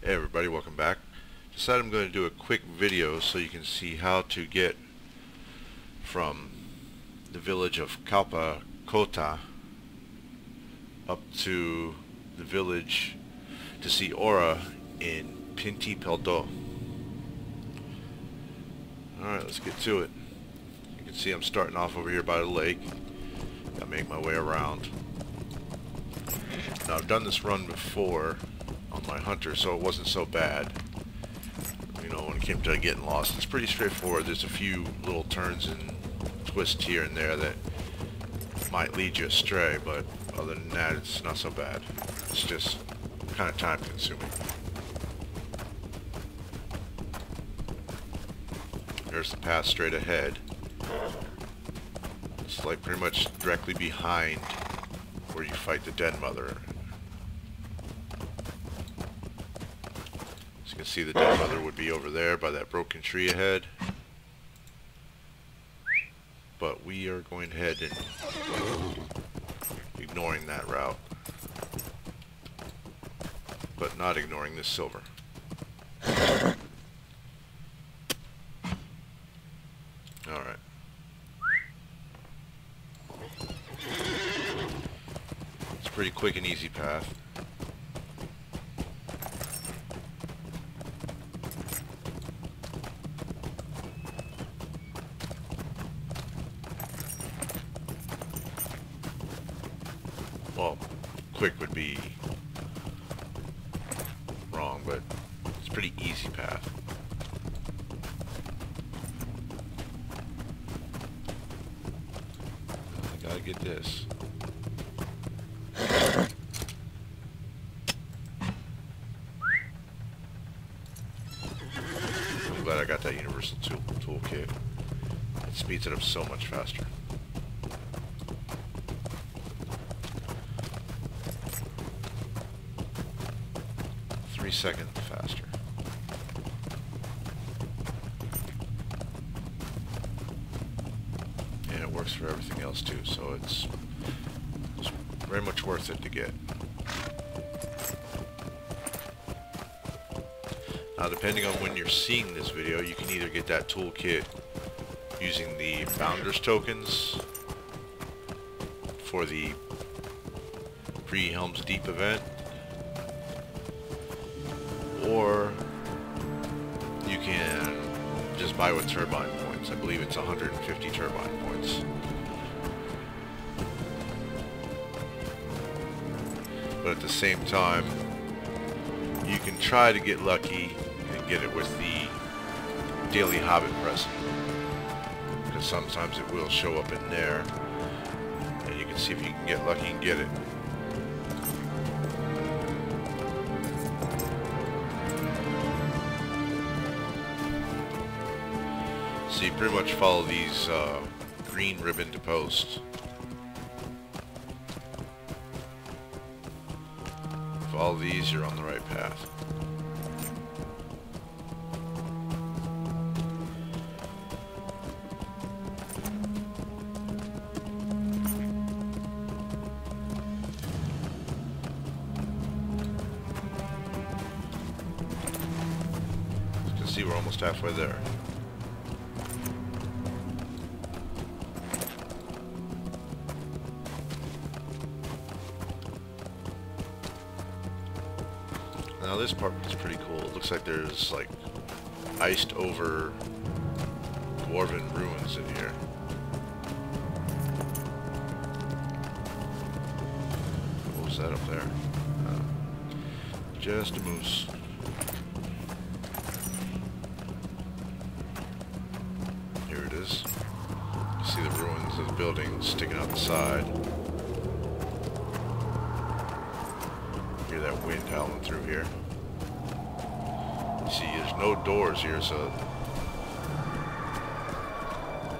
Hey everybody, welcome back. Decided I'm going to do a quick video so you can see how to get from the village of Kalpa Kota up to the village to see Aura in Pinti Peldo. Alright, let's get to it. You can see I'm starting off over here by the lake. Gotta make my way around. Now I've done this run before on my hunter, so it wasn't so bad. You know, when it came to getting lost, it's pretty straightforward. There's a few little turns and twists here and there that might lead you astray, but other than that, it's not so bad. It's just kind of time consuming. There's the path straight ahead. It's like pretty much directly behind where you fight the dead mother. As you can see the dead mother would be over there by that broken tree ahead. But we are going ahead and ignoring that route. But not ignoring this silver. Alright. It's a pretty quick and easy path. Well, quick would be wrong, but it's a pretty easy path. I gotta get this. I'm glad I got that universal tool toolkit. It speeds it up so much faster. Three seconds faster. And it works for everything else too, so it's, it's very much worth it to get. Now depending on when you're seeing this video, you can either get that toolkit using the Founders tokens for the pre-Helm's Deep event, just buy with turbine points. I believe it's 150 turbine points. But at the same time, you can try to get lucky and get it with the Daily Hobbit present. Because sometimes it will show up in there. And you can see if you can get lucky and get it. You pretty much follow these uh, green ribbon to post. Follow these, you're on the right path. You can see we're almost halfway there. Now this part is pretty cool. It looks like there's like iced over dwarven ruins in here. What was that up there? Uh, just a moose. Here it is. You see the ruins of the building sticking out the side. Hear that wind howling through here. See, there's no doors here, so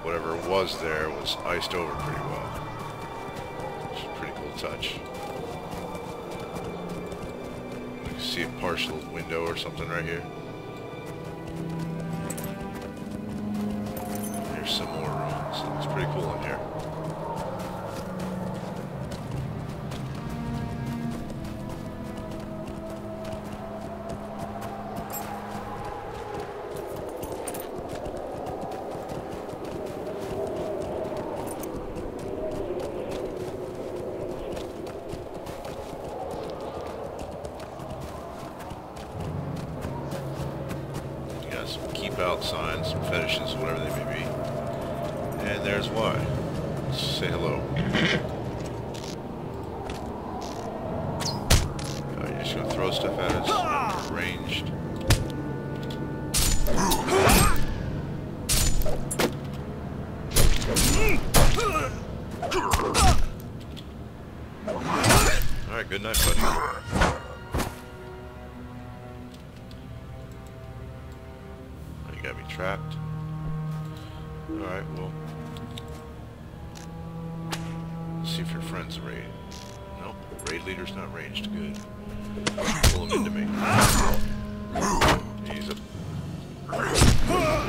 whatever was there was iced over pretty well. Is a pretty cool touch. You can see a partial window or something right here. There's some more ruins. It's pretty cool in here. Fetishes, whatever they may be. And there's why. Let's say hello. Uh, you're just gonna throw stuff at us. Ranged. Alright, good night, buddy. Trapped. Alright, well. Let's see if your friend's raid. Nope, raid leader's not ranged. Good. Pull him into me. He's a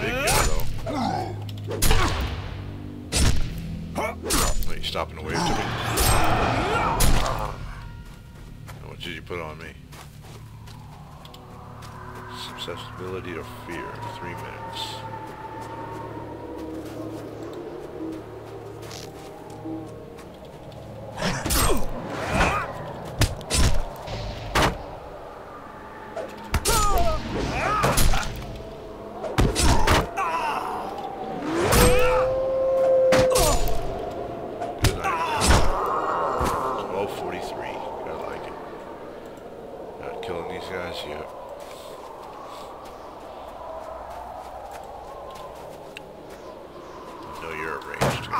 big guy, though. Wait, you stopping to wave to me? What did you put on me? Susceptibility to fear, three minutes. Good night. 1243. I like it. Killing these guys. I know you're arranged, guys. Ah, rooted me. There we go. Alright, I think I can mount back up. Alright, let's get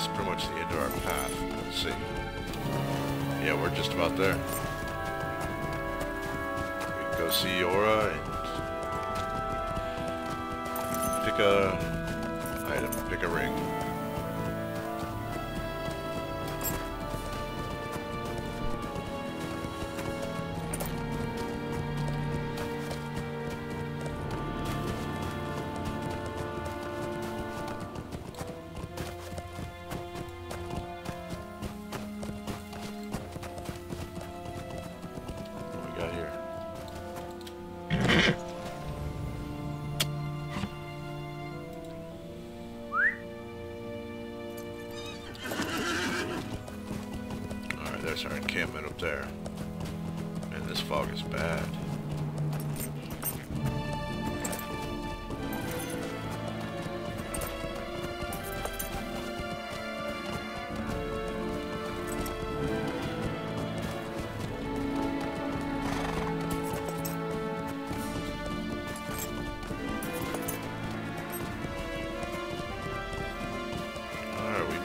Is pretty much the end of our path. Let's see. Yeah, we're just about there. We can go see Aura and pick a item, pick a ring. Got here? Alright, there's our encampment up there. And this fog is bad.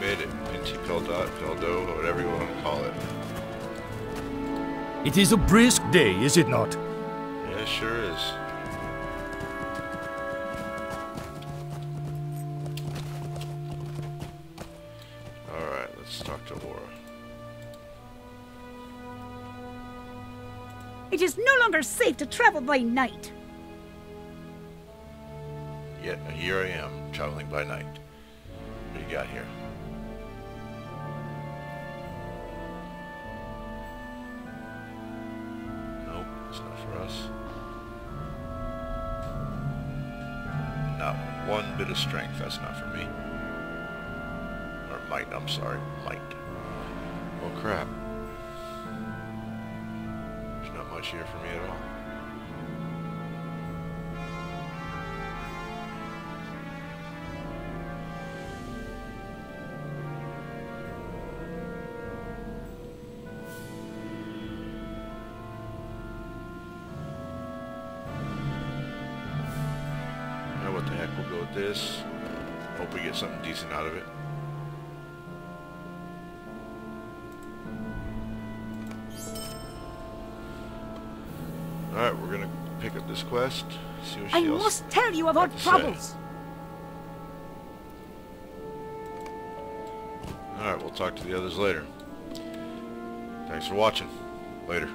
Made it. Pynti-peldot, Peldo, whatever you want to call it. It is a brisk day, is it not? Yeah, it sure is. Alright, let's talk to Aura. It is no longer safe to travel by night. Yet here I am, traveling by night. What do you got here? One bit of strength, that's not for me. Or might, I'm sorry, might. Oh crap. There's not much here for me at all. This. Hope we get something decent out of it. Alright, we're gonna pick up this quest, see what I else must tell you of our troubles. Alright, we'll talk to the others later. Thanks for watching. Later.